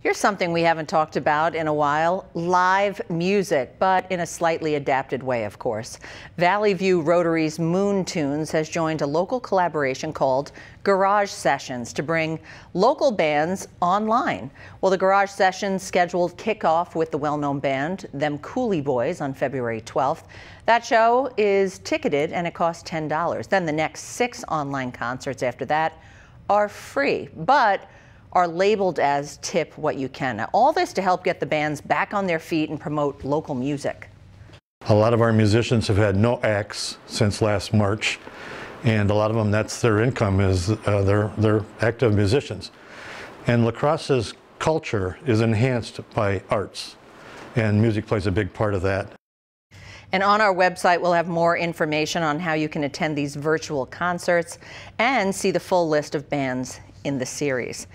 Here's something we haven't talked about in a while live music, but in a slightly adapted way, of course. Valley View Rotary's Moon Tunes has joined a local collaboration called Garage Sessions to bring local bands online. Well, the Garage Sessions scheduled kickoff with the well known band, Them Coulee Boys, on February 12th. That show is ticketed and it costs $10. Then the next six online concerts after that are free. But are labeled as tip what you can. Now, all this to help get the bands back on their feet and promote local music. A lot of our musicians have had no acts since last March, and a lot of them, that's their income, is uh, they're, they're active musicians. And La Crosse's culture is enhanced by arts, and music plays a big part of that. And on our website, we'll have more information on how you can attend these virtual concerts and see the full list of bands in the series.